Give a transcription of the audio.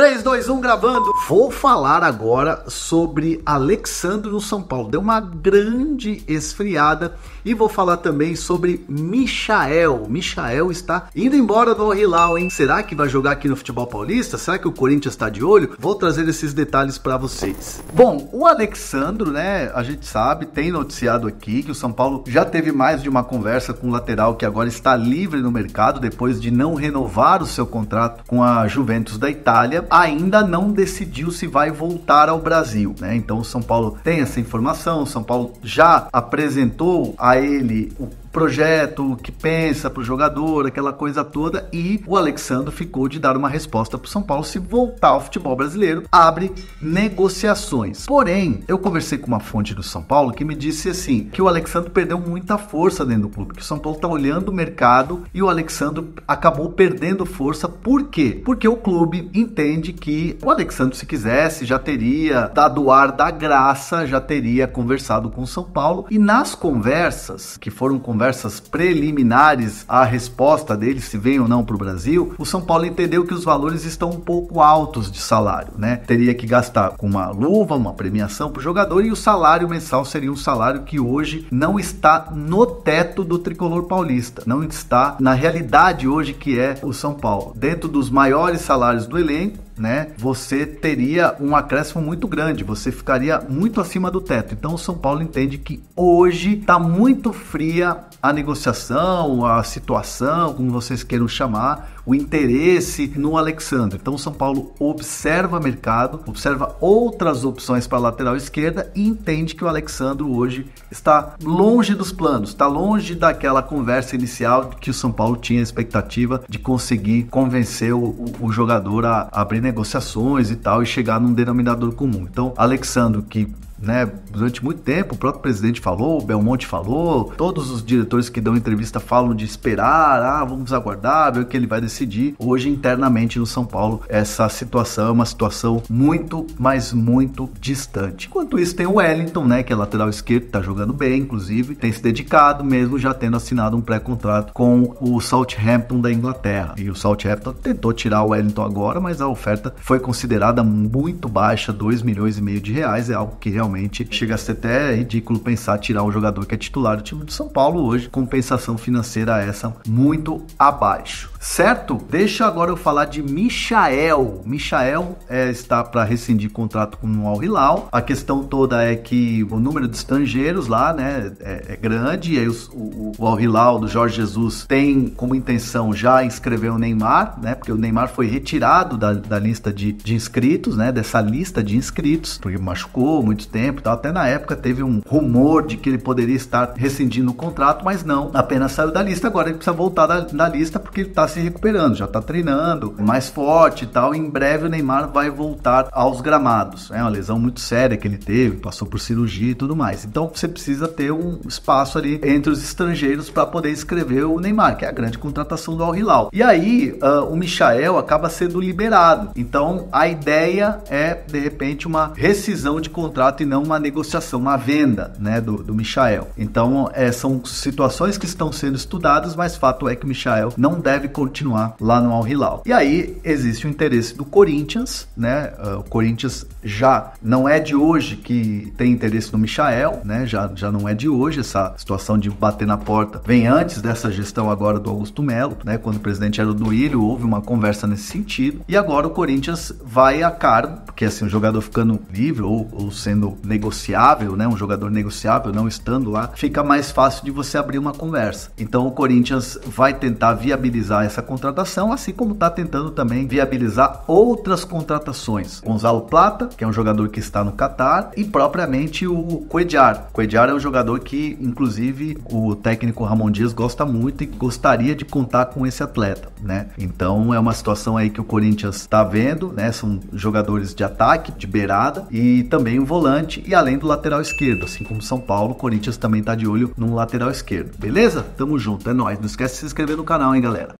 3, 2, 1 gravando. Vou falar agora sobre Alexandre no São Paulo. Deu uma grande esfriada e vou falar também sobre Michael. Michael está indo embora do Al hein? Será que vai jogar aqui no futebol paulista? Será que o Corinthians está de olho? Vou trazer esses detalhes para vocês. Bom, o Alexandro, né, a gente sabe, tem noticiado aqui que o São Paulo já teve mais de uma conversa com o lateral que agora está livre no mercado depois de não renovar o seu contrato com a Juventus da Itália ainda não decidiu se vai voltar ao Brasil, né? Então o São Paulo tem essa informação, o São Paulo já apresentou a ele o projeto, o que pensa para o jogador, aquela coisa toda, e o Alexandre ficou de dar uma resposta para o São Paulo se voltar ao futebol brasileiro, abre negociações. Porém, eu conversei com uma fonte do São Paulo que me disse assim, que o Alexandre perdeu muita força dentro do clube, que o São Paulo está olhando o mercado e o Alexandre acabou perdendo força. Por quê? Porque o clube entende que o Alexandre, se quisesse, já teria dado ar da graça, já teria conversado com o São Paulo, e nas conversas que foram conversas conversas preliminares à resposta dele se vem ou não para o Brasil, o São Paulo entendeu que os valores estão um pouco altos de salário, né? Teria que gastar com uma luva, uma premiação para o jogador e o salário mensal seria um salário que hoje não está no teto do tricolor paulista, não está na realidade hoje que é o São Paulo. Dentro dos maiores salários do elenco, né, você teria um acréscimo muito grande, você ficaria muito acima do teto. Então o São Paulo entende que hoje está muito fria a negociação, a situação, como vocês queiram chamar, o interesse no Alexandre. Então o São Paulo observa mercado, observa outras opções para a lateral esquerda e entende que o Alexandre hoje está longe dos planos, está longe daquela conversa inicial que o São Paulo tinha a expectativa de conseguir convencer o, o, o jogador a abrir negociações e tal e chegar num denominador comum. Então, Alexandre que né, durante muito tempo, o próprio presidente falou, o Belmonte falou, todos os diretores que dão entrevista falam de esperar, ah, vamos aguardar, ver o que ele vai decidir. Hoje, internamente no São Paulo, essa situação é uma situação muito, mas muito distante. Enquanto isso, tem o Wellington, né, que é lateral esquerdo, tá jogando bem, inclusive, tem se dedicado, mesmo já tendo assinado um pré-contrato com o Southampton da Inglaterra. E o Southampton tentou tirar o Wellington agora, mas a oferta foi considerada muito baixa, 2 milhões e meio de reais, é algo que realmente realmente chega a ser até ridículo pensar tirar um jogador que é titular do time de São Paulo hoje, compensação financeira essa muito abaixo. Certo? Deixa agora eu falar de Michael. Michael é, está para rescindir contrato com o Al Hilal. A questão toda é que o número de estrangeiros lá, né, é, é grande. E aí os, o, o Al Hilal do Jorge Jesus tem como intenção já inscrever o Neymar, né, porque o Neymar foi retirado da, da lista de, de inscritos, né, dessa lista de inscritos, porque machucou muito tempo. Tal. Até na época teve um rumor de que ele poderia estar rescindindo o contrato, mas não, apenas saiu da lista. Agora ele precisa voltar da, da lista porque ele está se recuperando, já tá treinando mais forte e tal. Em breve o Neymar vai voltar aos gramados. É uma lesão muito séria que ele teve, passou por cirurgia e tudo mais. Então você precisa ter um espaço ali entre os estrangeiros para poder escrever o Neymar, que é a grande contratação do Al Hilal. E aí uh, o Michael acaba sendo liberado. Então a ideia é de repente uma rescisão de contrato e não uma negociação, uma venda, né, do, do Michael. Então é, são situações que estão sendo estudadas, mas fato é que o Michael não deve continuar lá no Al Hilal. E aí existe o interesse do Corinthians, né? Uh, o Corinthians já não é de hoje que tem interesse no Michael, né? Já, já não é de hoje essa situação de bater na porta. Vem antes dessa gestão agora do Augusto Melo, né? Quando o presidente era o Duílio, houve uma conversa nesse sentido. E agora o Corinthians vai a cargo, porque assim, o jogador ficando livre ou, ou sendo negociável, né? Um jogador negociável, não estando lá, fica mais fácil de você abrir uma conversa. Então o Corinthians vai tentar viabilizar essa contratação, assim como está tentando também viabilizar outras contratações. Gonzalo Plata, que é um jogador que está no Catar, e propriamente o Coediar. Coediar é um jogador que, inclusive, o técnico Ramon Dias gosta muito e gostaria de contar com esse atleta, né? Então é uma situação aí que o Corinthians está vendo, né? São jogadores de ataque, de beirada e também um volante e além do lateral esquerdo, assim como São Paulo, o Corinthians também está de olho no lateral esquerdo. Beleza? Tamo junto, é nóis. Não esquece de se inscrever no canal, hein, galera.